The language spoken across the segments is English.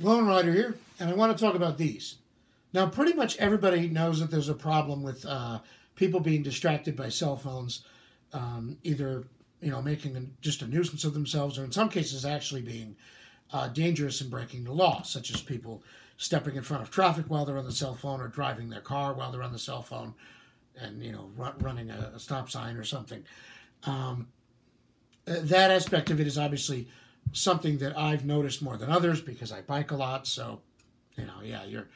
Lone Rider here, and I want to talk about these. Now, pretty much everybody knows that there's a problem with uh, people being distracted by cell phones, um, either you know making a, just a nuisance of themselves, or in some cases actually being uh, dangerous and breaking the law, such as people stepping in front of traffic while they're on the cell phone, or driving their car while they're on the cell phone, and you know run, running a, a, stop sign or something. Um, that aspect of it is obviously something that I've noticed more than others because I bike a lot. So, you know, yeah, your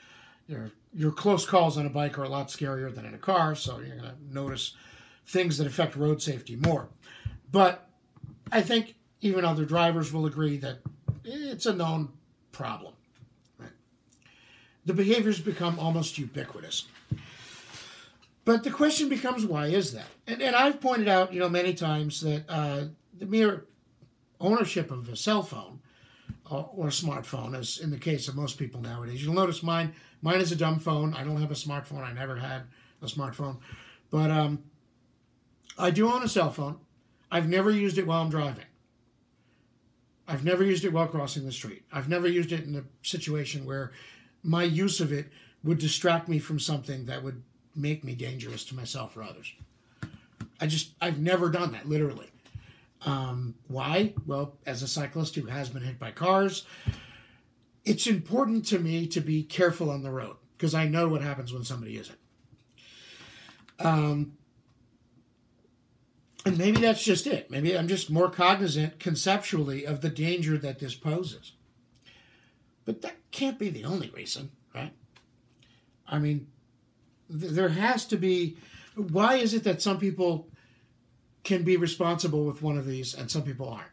your your close calls on a bike are a lot scarier than in a car. So you're going to notice things that affect road safety more. But I think even other drivers will agree that it's a known problem. The behaviors become almost ubiquitous. But the question becomes, why is that? And, and I've pointed out, you know, many times that uh, the mere ownership of a cell phone uh, or a smartphone, as in the case of most people nowadays. You'll notice mine. Mine is a dumb phone. I don't have a smartphone. I never had a smartphone, but um, I do own a cell phone. I've never used it while I'm driving. I've never used it while crossing the street. I've never used it in a situation where my use of it would distract me from something that would make me dangerous to myself or others. I just, I've never done that, literally. Um, why? Well, as a cyclist who has been hit by cars, it's important to me to be careful on the road because I know what happens when somebody isn't. Um, and maybe that's just it. Maybe I'm just more cognizant conceptually of the danger that this poses. But that can't be the only reason, right? I mean, th- there has to be. Why is it that some people can be responsible with one of these and some people aren't.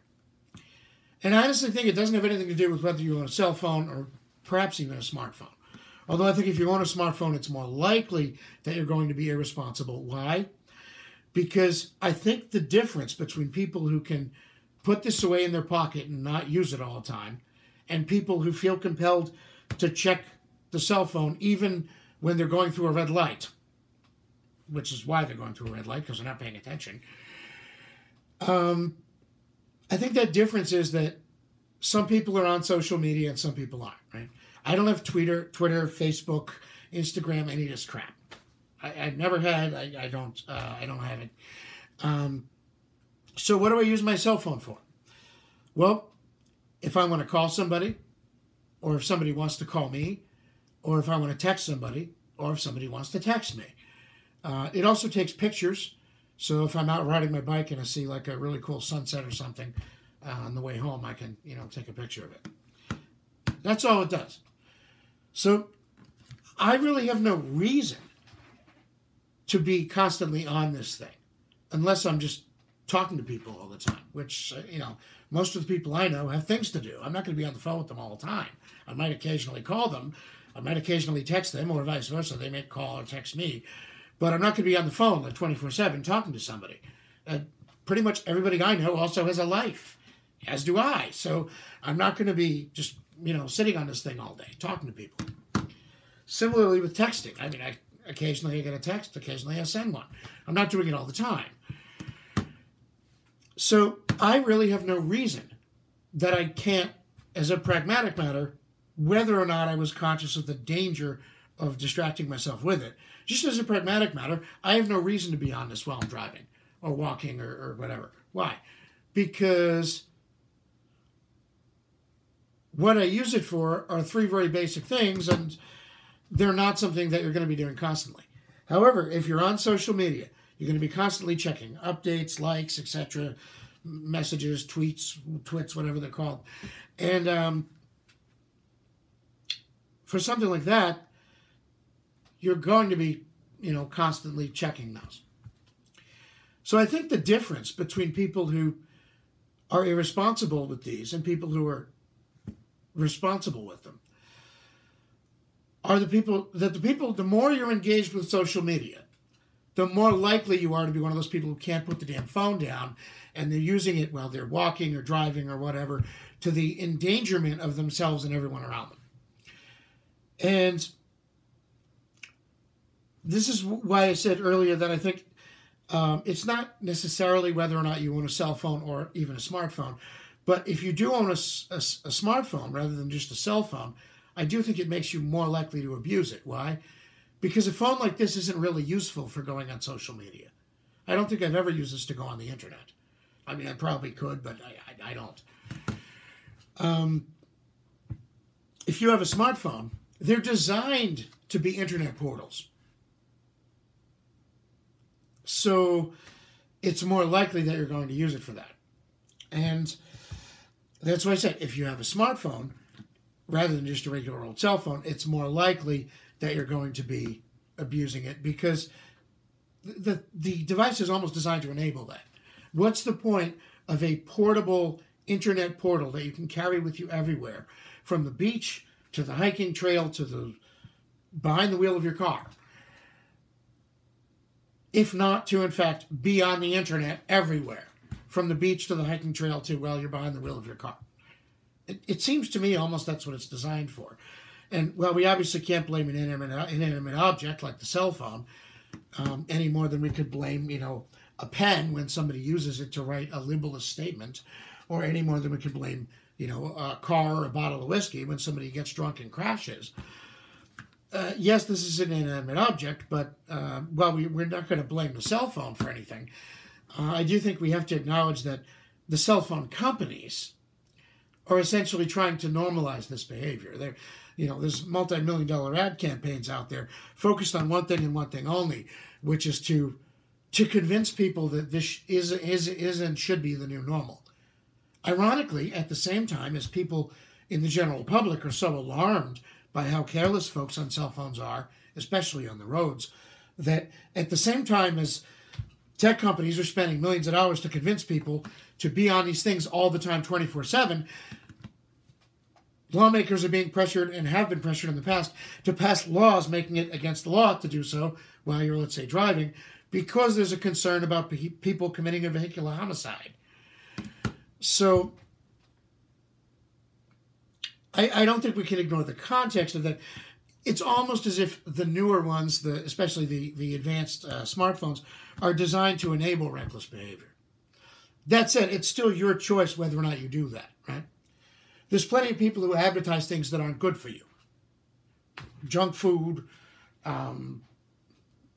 And I honestly think it doesn't have anything to do with whether you own a cell phone or perhaps even a smartphone. Although I think if you own a smartphone, it's more likely that you're going to be irresponsible. Why? Because I think the difference between people who can put this away in their pocket and not use it all the time and people who feel compelled to check the cell phone even when they're going through a red light, which is why they're going through a red light because they're not paying attention um, I think that difference is that some people are on social media and some people aren't. Right? I don't have Twitter, Twitter, Facebook, Instagram, any of this crap. I, have never had. I, I don't. Uh, I don't have it. Um, so what do I use my cell phone for? Well, if I want to call somebody, or if somebody wants to call me, or if I want to text somebody, or if somebody wants to text me. Uh, it also takes pictures. So if I'm out riding my bike and I see like a really cool sunset or something uh, on the way home, I can, you know, take a picture of it. That's all it does. So I really have no reason to be constantly on this thing unless I'm just talking to people all the time, which, uh, you know, most of the people I know have things to do. I'm not going to be on the phone with them all the time. I might occasionally call them, I might occasionally text them, or vice versa. They may call or text me. But I'm not going to be on the phone like 24 7 talking to somebody. Uh, pretty much everybody I know also has a life, as do I. So I'm not going to be just, you know, sitting on this thing all day talking to people. Similarly with texting. I mean, I occasionally I get a text, occasionally I send one. I'm not doing it all the time. So I really have no reason that I can't, as a pragmatic matter, whether or not I was conscious of the danger of distracting myself with it, just as a pragmatic matter, I have no reason to be on this while I'm driving or walking or, or whatever. Why? Because what I use it for are three very basic things, and they're not something that you're going to be doing constantly. However, if you're on social media, you're going to be constantly checking updates, likes, etc., messages, tweets, twits, whatever they're called. And um, for something like that, you're going to be, you know, constantly checking those. So I think the difference between people who are irresponsible with these and people who are responsible with them are the people that the people the more you're engaged with social media the more likely you are to be one of those people who can't put the damn phone down and they're using it while they're walking or driving or whatever to the endangerment of themselves and everyone around them and this is why I said earlier that I think um, it's not necessarily whether or not you own a cell phone or even a smartphone, But if you do own a, a, a smartphone rather than just a cell phone, I do think it makes you more likely to abuse it. Why? Because a phone like this isn't really useful for going on social media. I don't think I've ever used this to go on the internet. I mean, I probably could, but I, I, I don't. Um, if you have a smartphone, they're designed to be internet portals. So it's more likely that you're going to use it for that. And that's why I said if you have a smartphone, rather than just a regular old cell phone, it's more likely that you're going to be abusing it because the the device is almost designed to enable that. What's the point of a portable internet portal that you can carry with you everywhere, from the beach to the hiking trail to the behind the wheel of your car? If not to, in fact, be on the internet everywhere, from the beach to the hiking trail to, well, you're behind the wheel of your car. It, it seems to me almost that's what it's designed for. And, well, we obviously can't blame an inanimate, inanimate object like the cell phone um, any more than we could blame, you know, a pen when somebody uses it to write a libelous statement, or any more than we could blame, you know, a car or a bottle of whiskey when somebody gets drunk and crashes. Uh, yes, this is an inanimate object, but uh, well, we, we're not going to blame the cell phone for anything. Uh, I do think we have to acknowledge that the cell phone companies are essentially trying to normalize this behavior. They're, you know, there's multi-million dollar ad campaigns out there focused on one thing and one thing only, which is to to convince people that this is is is and should be the new normal. Ironically, at the same time as people in the general public are so alarmed by how careless folks on cell phones are, especially on the roads, that at the same time as tech companies are spending millions of dollars to convince people to be on these things all the time 24 7 lawmakers are being pressured and have been pressured in the past to pass laws making it against the law to do so while you're, let's say, driving, because there's a concern about pe- people committing a vehicular homicide. So I, I don't think we can ignore the context of that. It's almost as if the newer ones, the especially the the advanced uh, smartphones, are designed to enable reckless behavior. That said, it's still your choice whether or not you do that, right? There's plenty of people who advertise things that aren't good for you. Junk food, um,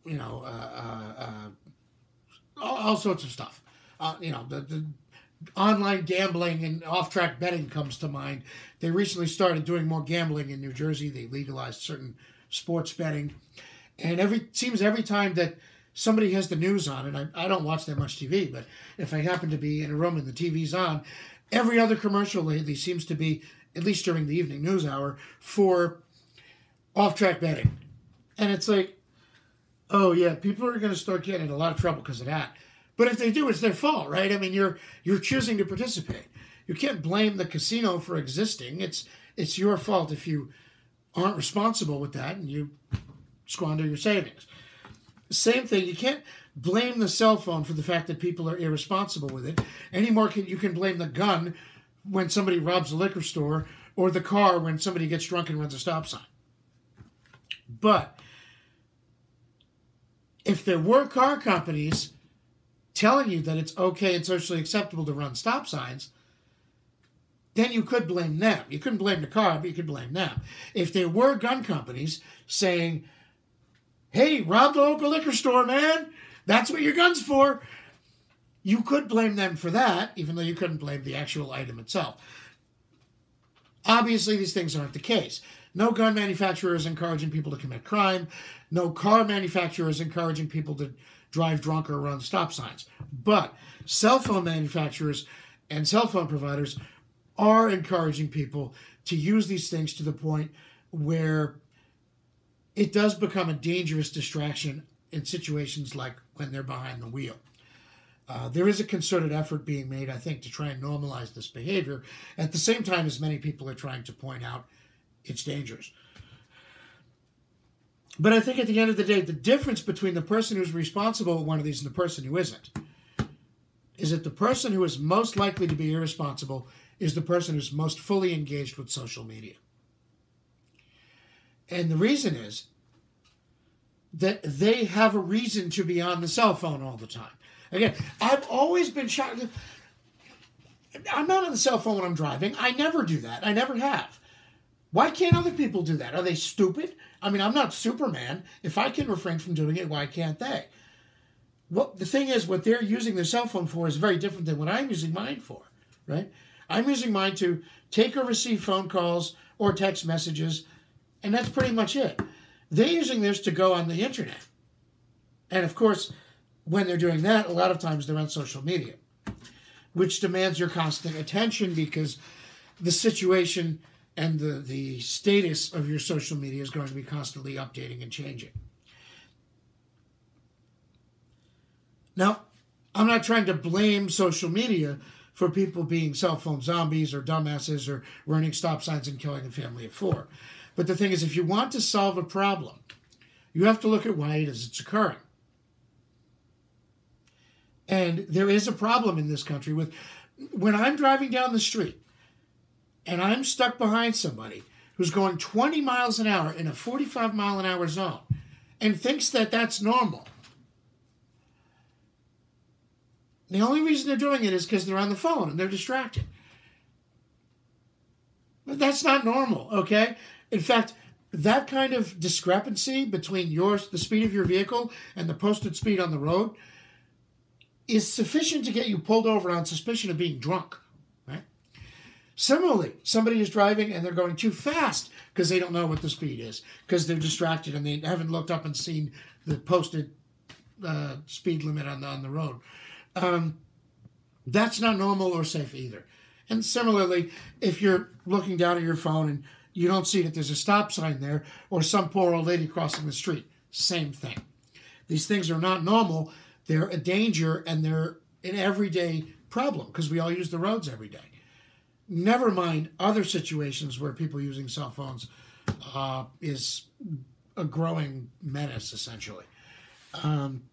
you know, uh, uh, uh, all, all, sorts of stuff. Uh, you know, the, the online gambling and off-track betting comes to mind. They recently started doing more gambling in New Jersey. They legalized certain sports betting, and every seems every time that somebody has the news on, and I, I don't watch that much TV, but if I happen to be in a room and the TV's on, every other commercial lately seems to be, at least during the evening news hour, for off-track betting, and it's like, oh yeah, people are going to start getting in a lot of trouble because of that. But if they do, it's their fault, right? I mean, you're you're choosing to participate. You can't blame the casino for existing. It's it's your fault if you aren't responsible with that and you squander your savings. Same thing. You can't blame the cell phone for the fact that people are irresponsible with it. Anymore, can you can blame the gun when somebody robs a liquor store or the car when somebody gets drunk and runs a stop sign. But if there were car companies telling you that it's okay and socially acceptable to run stop signs, then you could blame them. You couldn't blame the car, but you could blame them. If there were gun companies saying, hey, rob the local liquor store, man, that's what your gun's for, you could blame them for that, even though you couldn't blame the actual item itself. Obviously, these things aren't the case. No gun manufacturer is encouraging people to commit crime. No car manufacturer is encouraging people to drive drunk or run stop signs. But cell phone manufacturers and cell phone providers are encouraging people to use these things to the point where it does become a dangerous distraction in situations like when they're behind the wheel. Uh, there is a concerted effort being made, I think, to try and normalize this behavior at the same time as many people are trying to point out it's dangerous. But I think at the end of the day, the difference between the person who's responsible with one of these and the person who isn't is that the person who is most likely to be irresponsible is the person who's most fully engaged with social media. And the reason is that they have a reason to be on the cell phone all the time. Again, I've always been shocked. I'm not on the cell phone when I'm driving. I never do that. I never have. Why can't other people do that? Are they stupid? I mean, I'm not Superman. If I can refrain from doing it, why can't they? Well, the thing is, what they're using their cell phone for is very different than what I'm using mine for, right? I'm using mine to take or receive phone calls or text messages, and that's pretty much it. They're using this to go on the internet. And of course, when they're doing that, a lot of times they're on social media, which demands your constant attention because the situation and the, the status of your social media is going to be constantly updating and changing. Now, I'm not trying to blame social media for people being cell phone zombies or dumbasses or running stop signs and killing a family of four. But the thing is, if you want to solve a problem, you have to look at why it is it's occurring. And there is a problem in this country with when I'm driving down the street and I'm stuck behind somebody who's going 20 miles an hour in a 45 mile an hour zone and thinks that that's normal. The only reason they're doing it is because they're on the phone and they're distracted. But that's not normal, okay? In fact, that kind of discrepancy between yours, the speed of your vehicle and the posted speed on the road is sufficient to get you pulled over on suspicion of being drunk. Similarly, somebody is driving and they're going too fast because they don't know what the speed is, because they're distracted and they haven't looked up and seen the posted uh, speed limit on the, on the road. Um, that's not normal or safe either. And similarly, if you're looking down at your phone and you don't see that there's a stop sign there or some poor old lady crossing the street, same thing. These things are not normal they're a danger and they're an everyday problem because we all use the roads every day. Never mind other situations where people using cell phones uh, is a growing menace, essentially. Um,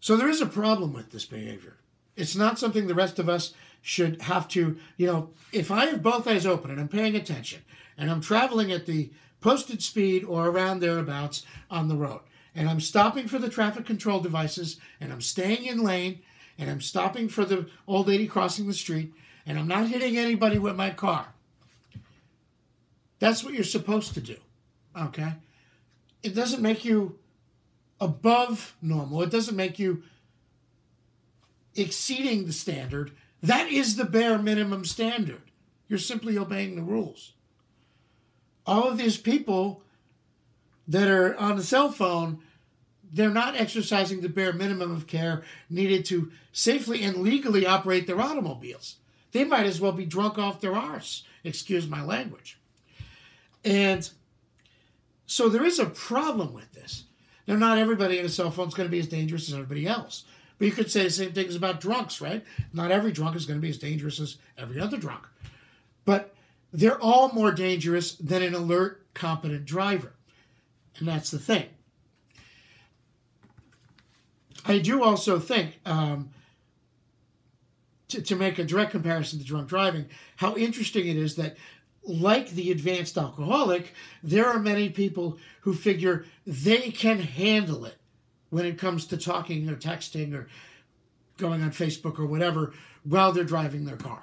so there is a problem with this behavior. It's not something the rest of us should have to, you know, if I have both eyes open and I'm paying attention and I'm traveling at the posted speed or around thereabouts on the road, and I'm stopping for the traffic control devices, and I'm staying in lane, and I'm stopping for the old lady crossing the street, and I'm not hitting anybody with my car. That's what you're supposed to do, okay? It doesn't make you above normal, it doesn't make you exceeding the standard. That is the bare minimum standard. You're simply obeying the rules. All of these people that are on the cell phone they're not exercising the bare minimum of care needed to safely and legally operate their automobiles. They might as well be drunk off their arse, excuse my language. And so there is a problem with this. Now, not everybody in a cell phone is going to be as dangerous as everybody else. But you could say the same things about drunks, right? Not every drunk is going to be as dangerous as every other drunk. But they're all more dangerous than an alert, competent driver. And that's the thing. I do also think, um, to, to make a direct comparison to drunk driving, how interesting it is that, like the advanced alcoholic, there are many people who figure they can handle it when it comes to talking or texting or going on Facebook or whatever while they're driving their car,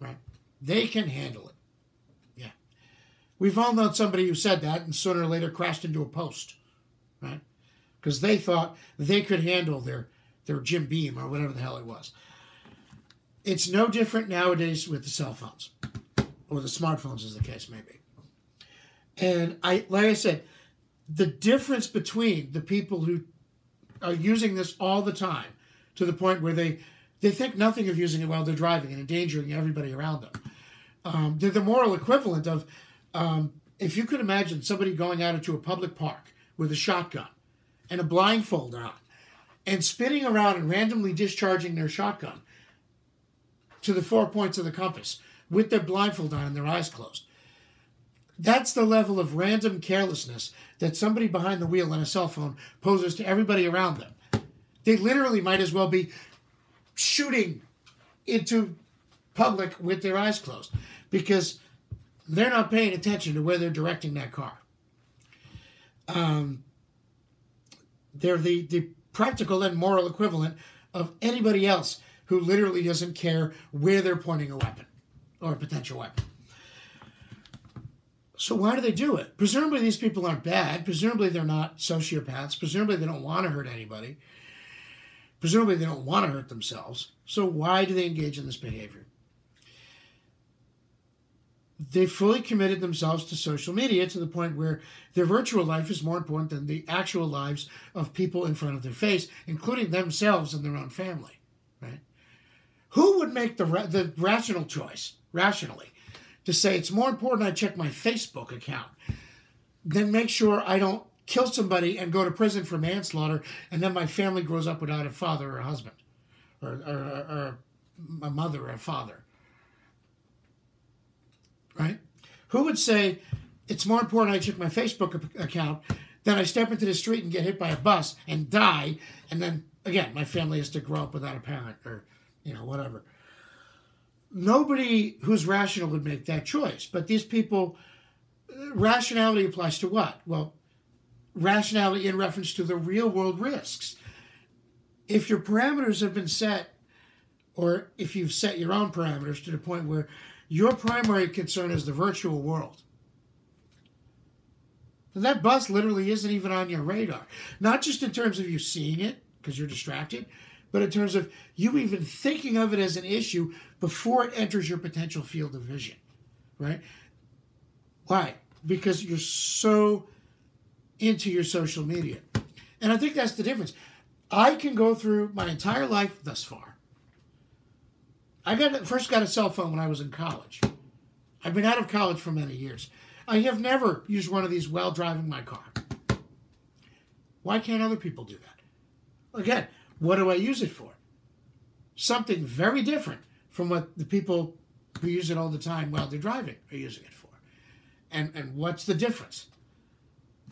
right? They can handle it. Yeah. We've all known somebody who said that and sooner or later crashed into a post, right? Because they thought they could handle their their Jim Beam or whatever the hell it was. It's no different nowadays with the cell phones or the smartphones, as the case may be. And I, like I said, the difference between the people who are using this all the time to the point where they they think nothing of using it while they're driving and endangering everybody around them. Um, they're the moral equivalent of um, if you could imagine somebody going out into a public park with a shotgun and a blindfold on and spinning around and randomly discharging their shotgun to the four points of the compass with their blindfold on and their eyes closed. That's the level of random carelessness that somebody behind the wheel on a cell phone poses to everybody around them. They literally might as well be shooting into public with their eyes closed because they're not paying attention to where they're directing that car. Um, they're the, the practical and moral equivalent of anybody else who literally doesn't care where they're pointing a weapon or a potential weapon. So why do they do it? Presumably these people aren't bad. Presumably they're not sociopaths. Presumably they don't want to hurt anybody. Presumably they don't want to hurt themselves. So why do they engage in this behavior? They fully committed themselves to social media to the point where their virtual life is more important than the actual lives of people in front of their face, including themselves and their own family. Right? Who would make the the rational choice rationally to say it's more important I check my Facebook account than make sure I don't kill somebody and go to prison for manslaughter, and then my family grows up without a father or a husband, or, or, or a mother or a father. Right? Who would say it's more important I check my Facebook account than I step into the street and get hit by a bus and die, and then again my family has to grow up without a parent or you know whatever nobody who's rational would make that choice. But these people, uh, rationality applies to what? Well, rationality in reference to the real world risks. If your parameters have been set, or if you've set your own parameters to the point where your primary concern is the virtual world, And that bus literally isn't even on your radar. Not just in terms of you seeing it because you're distracted, but in terms of you even thinking of it as an issue before it enters your potential field of vision, right? Why? Because you're so into your social media. And I think that's the difference. I can go through my entire life thus far. I got first got a cell phone when I was in college. I've been out of college for many years. I have never used one of these while driving my car. Why can't other people do that? Again, what do I use it for? Something very different from what the people who use it all the time while they're driving are using it for. And, and what's the difference?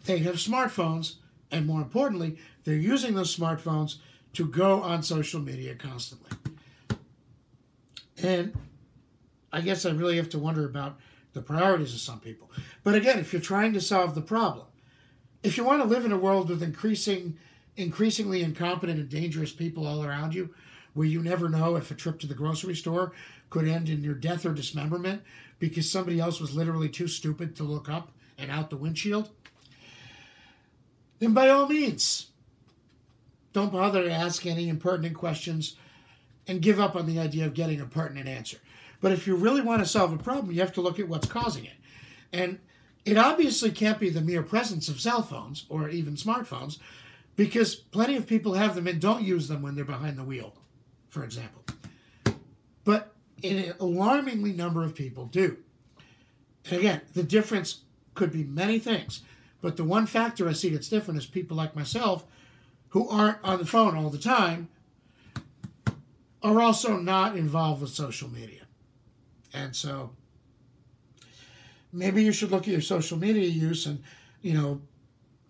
They have smartphones, and more importantly, they're using those smartphones to go on social media constantly. And I guess I really have to wonder about the priorities of some people. But again, if you're trying to solve the problem, if you want to live in a world with increasing increasingly incompetent and dangerous people all around you, where you never know if a trip to the grocery store could end in your death or dismemberment because somebody else was literally too stupid to look up and out the windshield, then by all means, don't bother to ask any impertinent questions and give up on the idea of getting a pertinent answer. But if you really want to solve a problem, you have to look at what's causing it. And it obviously can't be the mere presence of cell phones or even smartphones because plenty of people have them and don't use them when they're behind the wheel, for example. But an alarmingly number of people do. And again, the difference could be many things, but the one factor I see that's different is people like myself who aren't on the phone all the time are also not involved with social media. And so maybe you should look at your social media use and, you know,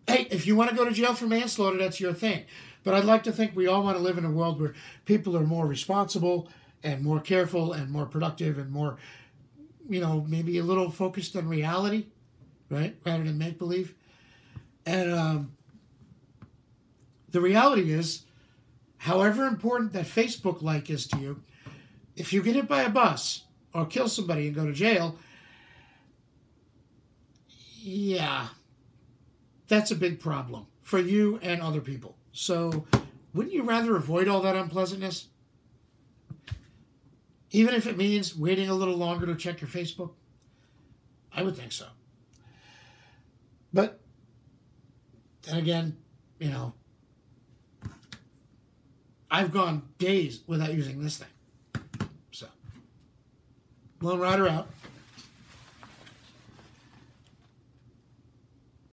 hey, if you want to go to jail for manslaughter, that's your thing. But I'd like to think we all want to live in a world where people are more responsible and more careful and more productive and more, you know, maybe a little focused on reality, right? Rather than make believe. And um, the reality is, however important that Facebook like is to you, if you get hit by a bus or kill somebody and go to jail, yeah, that's a big problem for you and other people. So, wouldn't you rather avoid all that unpleasantness? Even if it means waiting a little longer to check your Facebook? I would think so. But then again, you know, I've gone days without using this thing. So, Lone Rider out.